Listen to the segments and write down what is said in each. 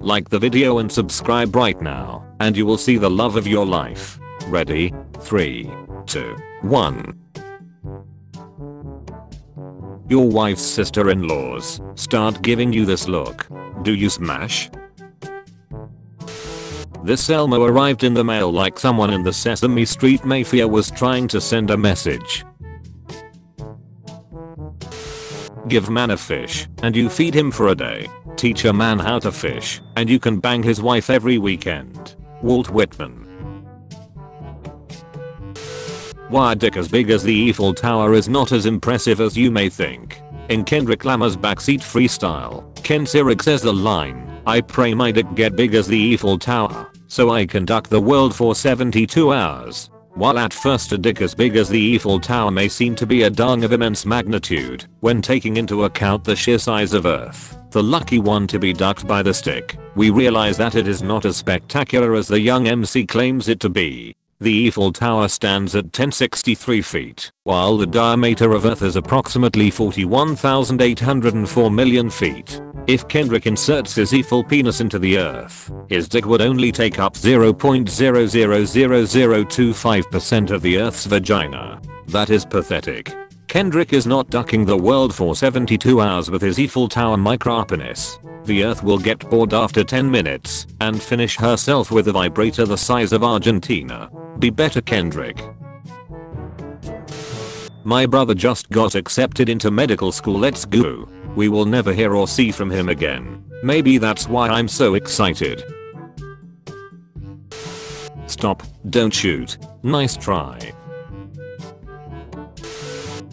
Like the video and subscribe right now, and you will see the love of your life. Ready? 3, 2, 1. Your wife's sister-in-laws start giving you this look. Do you smash? This Elmo arrived in the mail like someone in the Sesame Street Mafia was trying to send a message. Give man a fish, and you feed him for a day. Teach a man how to fish, and you can bang his wife every weekend. Walt Whitman. Why a dick as big as the Eiffel Tower is not as impressive as you may think. In Kendrick Lamar's backseat freestyle, Ken says the line, I pray my dick get big as the Eiffel Tower, so I can duck the world for 72 hours. While at first a dick as big as the Eiffel Tower may seem to be a dung of immense magnitude, when taking into account the sheer size of Earth, the lucky one to be ducked by the stick, we realize that it is not as spectacular as the young MC claims it to be. The Eiffel Tower stands at 1063 feet, while the diameter of Earth is approximately 41,804 million feet. If Kendrick inserts his Eiffel penis into the Earth, his dick would only take up 0.000025% of the Earth's vagina. That is pathetic. Kendrick is not ducking the world for 72 hours with his Eiffel Tower micropenis. The earth will get bored after 10 minutes and finish herself with a vibrator the size of Argentina. Be better Kendrick. My brother just got accepted into medical school let's go. We will never hear or see from him again. Maybe that's why I'm so excited. Stop, don't shoot. Nice try.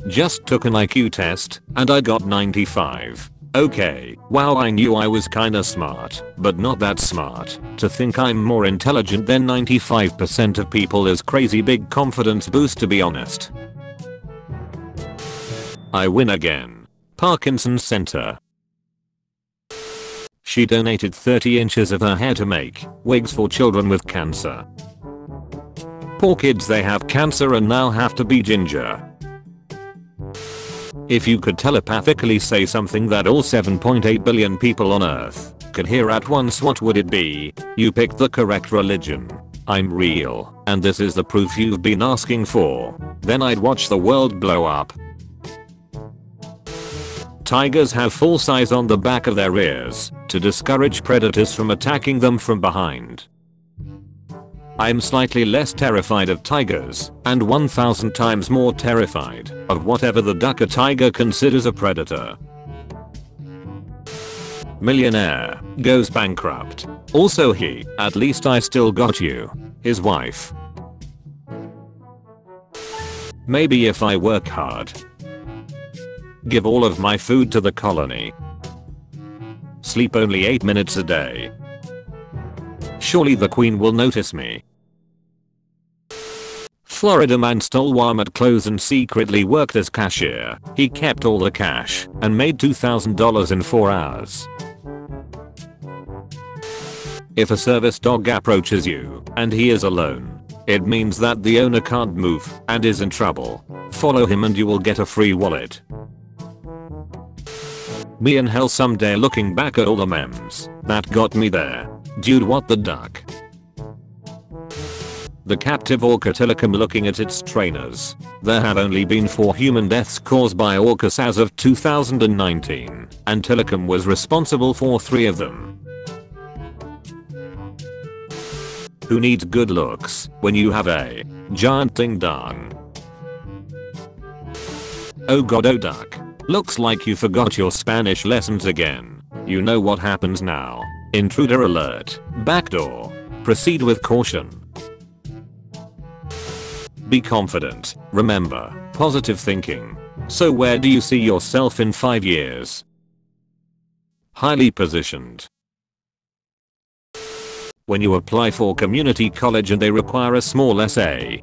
Just took an IQ test, and I got 95. Okay, wow I knew I was kinda smart, but not that smart. To think I'm more intelligent than 95% of people is crazy big confidence boost to be honest. I win again. Parkinson's Center. She donated 30 inches of her hair to make wigs for children with cancer. Poor kids they have cancer and now have to be ginger. If you could telepathically say something that all 7.8 billion people on earth could hear at once what would it be? You picked the correct religion. I'm real, and this is the proof you've been asking for. Then I'd watch the world blow up. Tigers have full size on the back of their ears to discourage predators from attacking them from behind. I'm slightly less terrified of tigers, and 1000 times more terrified of whatever the duck a tiger considers a predator. Millionaire goes bankrupt. Also he, at least I still got you. His wife. Maybe if I work hard. Give all of my food to the colony. Sleep only 8 minutes a day. Surely the queen will notice me. Florida man stole Walmart clothes and secretly worked as cashier. He kept all the cash and made $2,000 in 4 hours. If a service dog approaches you and he is alone, it means that the owner can't move and is in trouble. Follow him and you will get a free wallet. Me in hell someday looking back at all the memes that got me there. Dude what the duck? The captive orca Tilikum looking at its trainers. There have only been 4 human deaths caused by orcas as of 2019, and Tilikum was responsible for 3 of them. Who needs good looks when you have a giant ding dong? Oh god oh duck. Looks like you forgot your Spanish lessons again. You know what happens now. Intruder alert. Backdoor. Proceed with caution. Be confident. Remember, positive thinking. So where do you see yourself in 5 years? Highly positioned. When you apply for community college and they require a small essay,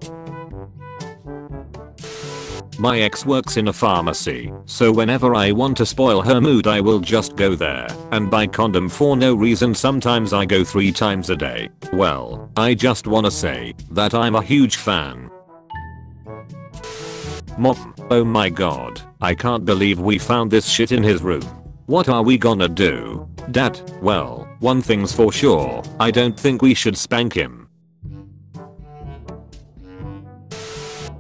my ex works in a pharmacy, so whenever I want to spoil her mood I will just go there and buy condom for no reason sometimes I go 3 times a day. Well, I just wanna say that I'm a huge fan. Mom, oh my god, I can't believe we found this shit in his room. What are we gonna do? Dad, well, One thing's for sure, I don't think we should spank him.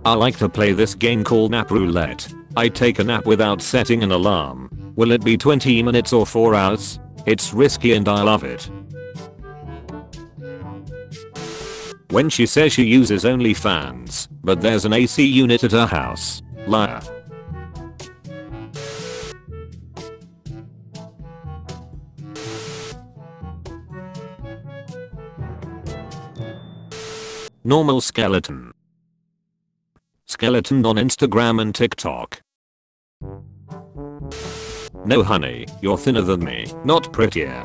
I like to play this game called Nap Roulette. I take a nap without setting an alarm. Will it be 20 minutes or 4 hours? It's risky and I love it. When she says she uses only fans, but there's an AC unit at her house. Liar. Normal skeleton. Skeleton on Instagram and TikTok. No honey, you're thinner than me, not prettier.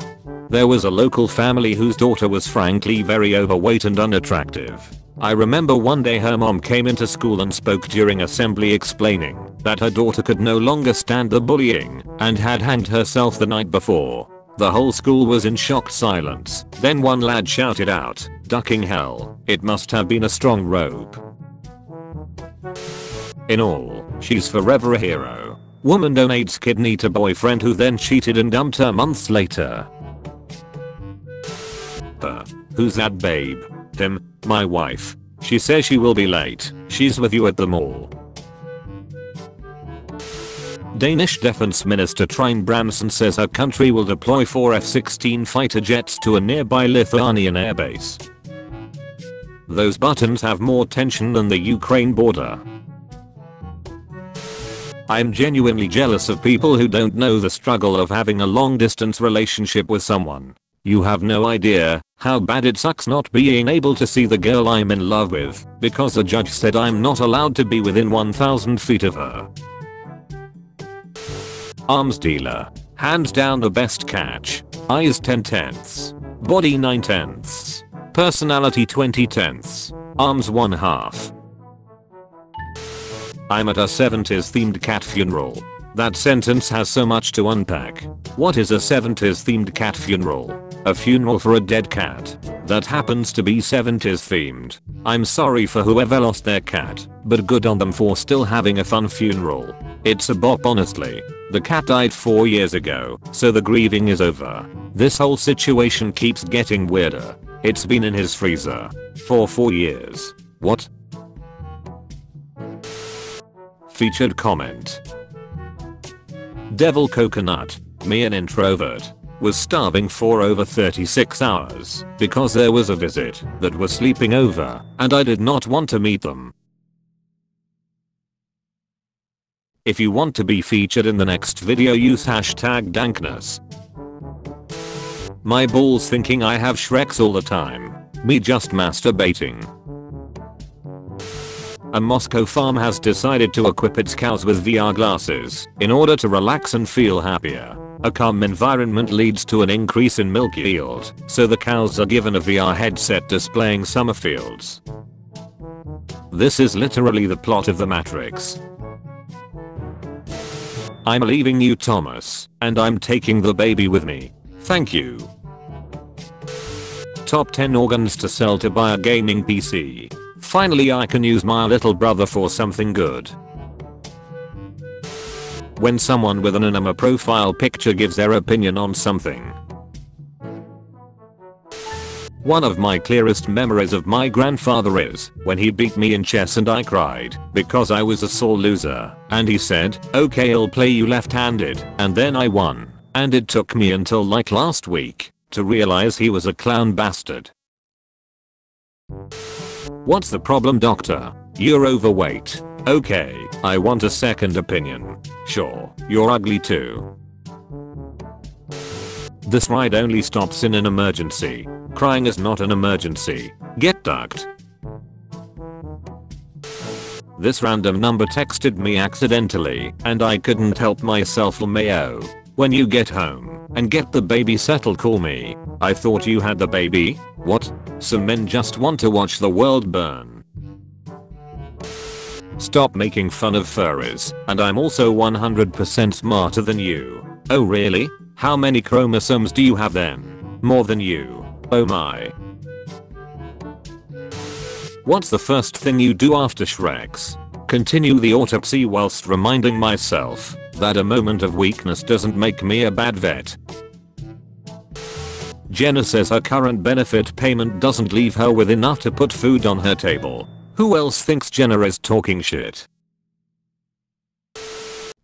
There was a local family whose daughter was frankly very overweight and unattractive. I remember one day her mom came into school and spoke during assembly explaining that her daughter could no longer stand the bullying and had hanged herself the night before. The whole school was in shocked silence. Then one lad shouted out, ducking hell, it must have been a strong rope. In all, she's forever a hero. Woman donates kidney to boyfriend who then cheated and dumped her months later. Uh, who's that babe? Him, my wife. She says she will be late. She's with you at the mall. Danish Defense Minister Trine Bramsen says her country will deploy 4 F-16 fighter jets to a nearby Lithuanian airbase. Those buttons have more tension than the Ukraine border. I'm genuinely jealous of people who don't know the struggle of having a long distance relationship with someone. You have no idea how bad it sucks not being able to see the girl I'm in love with because the judge said I'm not allowed to be within 1000 feet of her. Arms dealer. Hands down the best catch. Eyes 10 tenths. Body 9 tenths. Personality 20 tenths. Arms 1 half. I'm at a 70s themed cat funeral. That sentence has so much to unpack. What is a 70s themed cat funeral? A funeral for a dead cat. That happens to be 70s themed. I'm sorry for whoever lost their cat, but good on them for still having a fun funeral. It's a bop honestly. The cat died 4 years ago, so the grieving is over. This whole situation keeps getting weirder. It's been in his freezer. For 4 years. What? Featured comment. Devil Coconut, me an introvert, was starving for over 36 hours because there was a visit that was sleeping over and I did not want to meet them. If you want to be featured in the next video use hashtag dankness. My balls thinking I have Shreks all the time. Me just masturbating. A Moscow farm has decided to equip its cows with VR glasses in order to relax and feel happier. A calm environment leads to an increase in milk yield, so the cows are given a VR headset displaying summer fields. This is literally the plot of The Matrix. I'm leaving you Thomas, and I'm taking the baby with me. Thank you. Top 10 organs to sell to buy a gaming PC. Finally I can use my little brother for something good. When someone with an anime profile picture gives their opinion on something. One of my clearest memories of my grandfather is when he beat me in chess and I cried because I was a sore loser and he said, okay I'll play you left-handed and then I won. And it took me until like last week to realize he was a clown bastard. What's the problem doctor? You're overweight. Okay, I want a second opinion. Sure, you're ugly too. This ride only stops in an emergency. Crying is not an emergency. Get ducked. This random number texted me accidentally and I couldn't help myself Mayo. When you get home and get the baby settled call me. I thought you had the baby? What? Some men just want to watch the world burn. Stop making fun of furries, and I'm also 100% smarter than you. Oh really? How many chromosomes do you have then? More than you. Oh my. What's the first thing you do after Shreks? Continue the autopsy whilst reminding myself that a moment of weakness doesn't make me a bad vet. Jenna says her current benefit payment doesn't leave her with enough to put food on her table. Who else thinks Jenna is talking shit?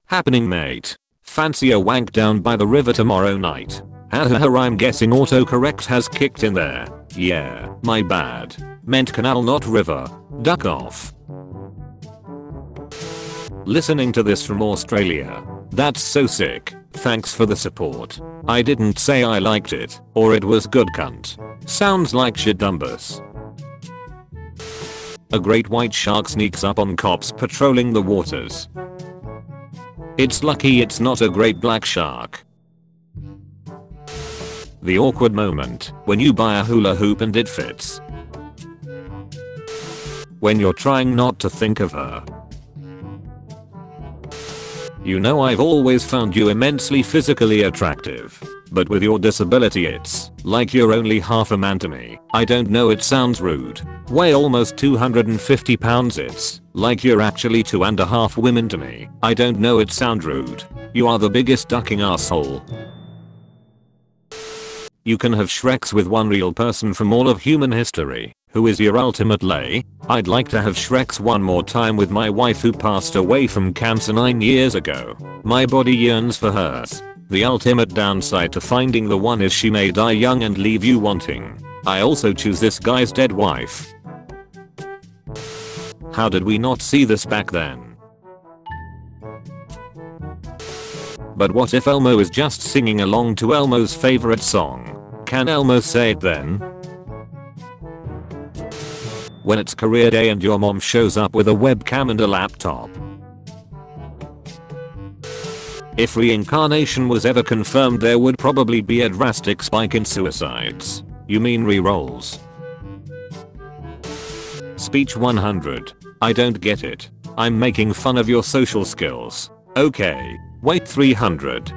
Happening mate. Fancy a wank down by the river tomorrow night. Hahaha I'm guessing autocorrect has kicked in there. Yeah, my bad. Meant canal not river. Duck off. Listening to this from Australia. That's so sick. Thanks for the support. I didn't say I liked it, or it was good cunt. Sounds like shitdumbus. A great white shark sneaks up on cops patrolling the waters. It's lucky it's not a great black shark. The awkward moment when you buy a hula hoop and it fits. When you're trying not to think of her. You know I've always found you immensely physically attractive. But with your disability it's like you're only half a man to me. I don't know it sounds rude. Weigh almost 250 pounds it's like you're actually two and a half women to me. I don't know it sound rude. You are the biggest ducking asshole. You can have Shreks with one real person from all of human history. Who is your ultimate lay? I'd like to have Shreks one more time with my wife who passed away from cancer 9 years ago. My body yearns for hers. The ultimate downside to finding the one is she may die young and leave you wanting. I also choose this guy's dead wife. How did we not see this back then? But what if Elmo is just singing along to Elmo's favorite song? Can Elmo say it then? When it's career day and your mom shows up with a webcam and a laptop. If reincarnation was ever confirmed there would probably be a drastic spike in suicides. You mean re-rolls? Speech 100. I don't get it. I'm making fun of your social skills. Okay. Wait 300.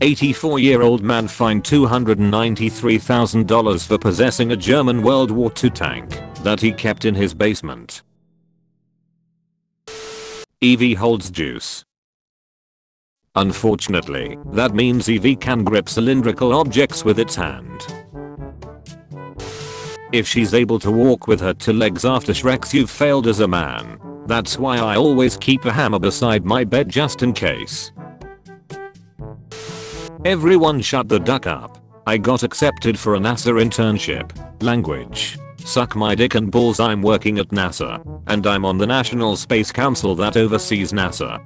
84 year old man fined $293,000 for possessing a German World War II tank that he kept in his basement. Evie holds juice. Unfortunately, that means Evie can grip cylindrical objects with its hand. If she's able to walk with her two legs after Shreks you've failed as a man. That's why I always keep a hammer beside my bed just in case. Everyone shut the duck up. I got accepted for a NASA internship. Language. Suck my dick and balls I'm working at NASA. And I'm on the National Space Council that oversees NASA.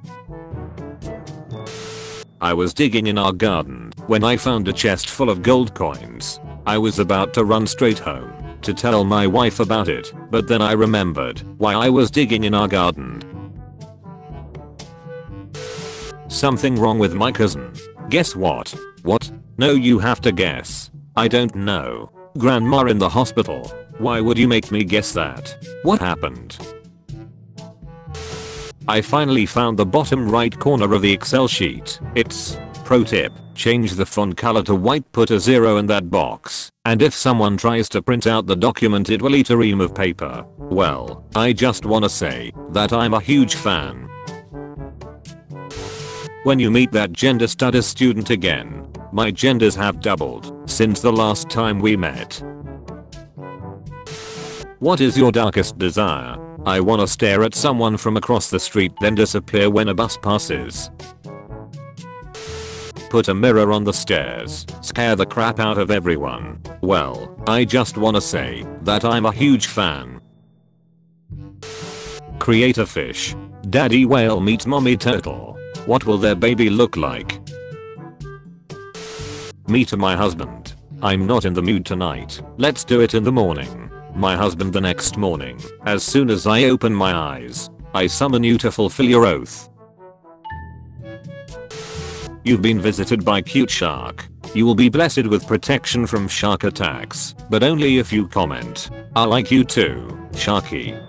I was digging in our garden when I found a chest full of gold coins. I was about to run straight home to tell my wife about it, but then I remembered why I was digging in our garden. Something wrong with my cousin. Guess what? What? No you have to guess. I don't know. Grandma in the hospital. Why would you make me guess that? What happened? I finally found the bottom right corner of the excel sheet. It's pro tip, change the font color to white put a zero in that box, and if someone tries to print out the document it will eat a ream of paper. Well, I just wanna say that I'm a huge fan. When you meet that gender studies student again, my genders have doubled since the last time we met. What is your darkest desire? I wanna stare at someone from across the street then disappear when a bus passes. Put a mirror on the stairs, scare the crap out of everyone. Well, I just wanna say that I'm a huge fan. Create a fish. Daddy whale meets mommy turtle. What will their baby look like? Meet my husband. I'm not in the mood tonight. Let's do it in the morning my husband the next morning. As soon as I open my eyes, I summon you to fulfill your oath. You've been visited by cute shark. You will be blessed with protection from shark attacks, but only if you comment. I like you too, Sharky.